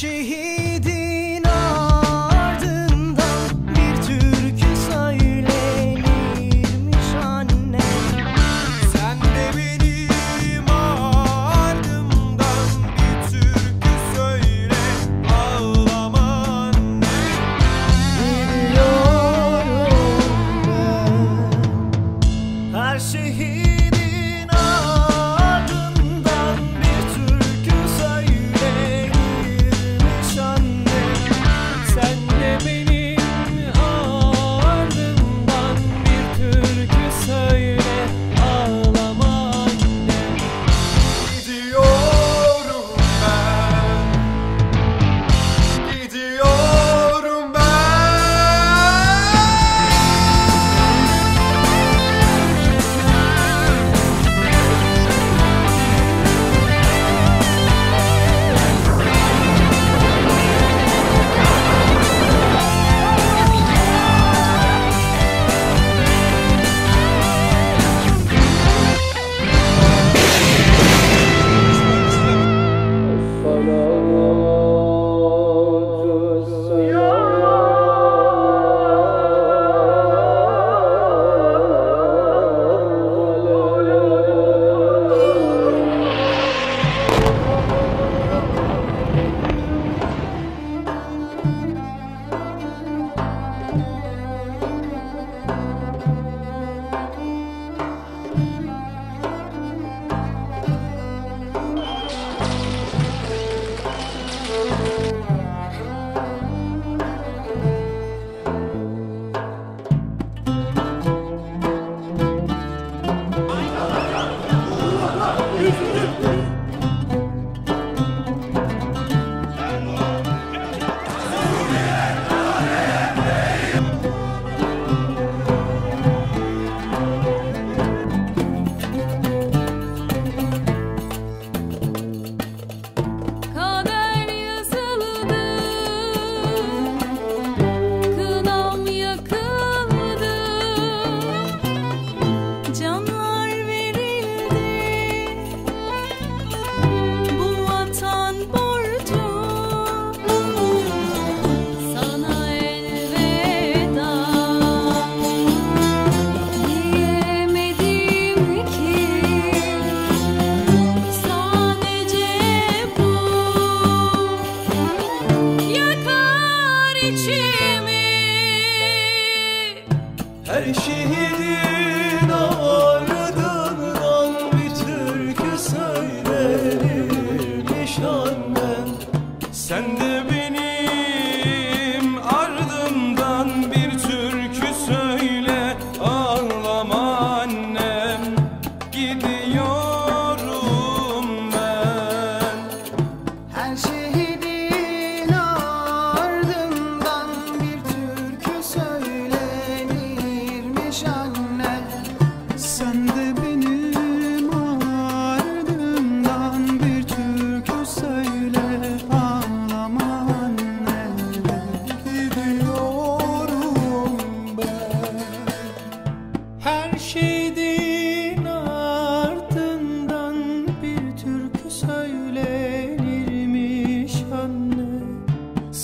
Her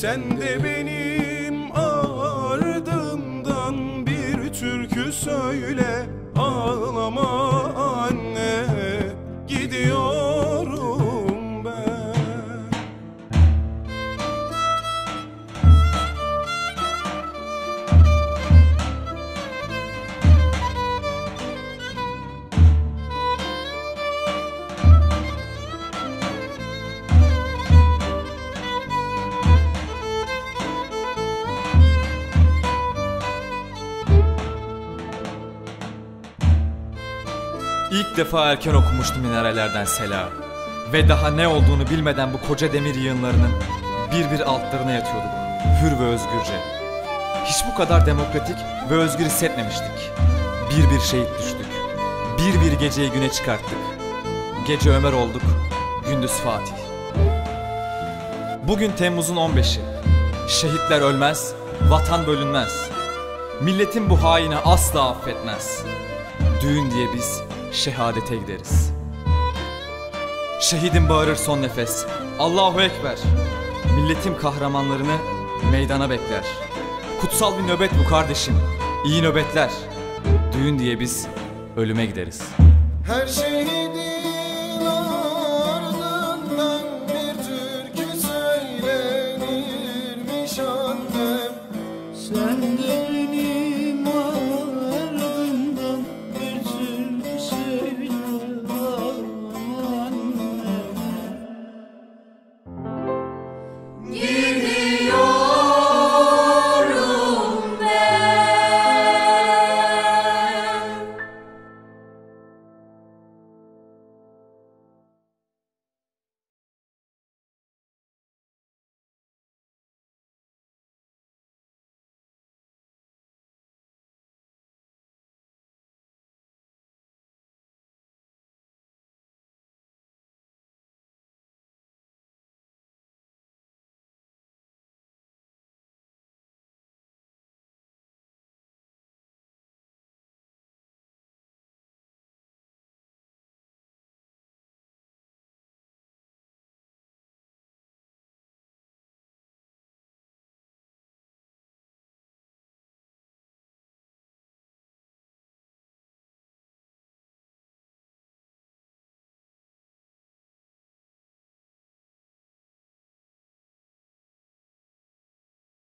Sen de benim İlk defa erken okumuştum minarelerden Sela. Ve daha ne olduğunu bilmeden bu koca demir yığınlarının bir bir altlarına yatıyorduk. Hür ve özgürce. Hiç bu kadar demokratik ve özgür hissetmemiştik. Bir bir şehit düştük. Bir bir geceyi güne çıkarttık. Gece Ömer olduk, gündüz Fatih. Bugün Temmuz'un 15'i. Şehitler ölmez, vatan bölünmez. Milletin bu haini asla affetmez. Düğün diye biz şehadete gideriz. Şehidim bağırır son nefes. Allahu Ekber. Milletim kahramanlarını meydana bekler. Kutsal bir nöbet bu kardeşim. İyi nöbetler. Düğün diye biz ölüme gideriz. Her şeyi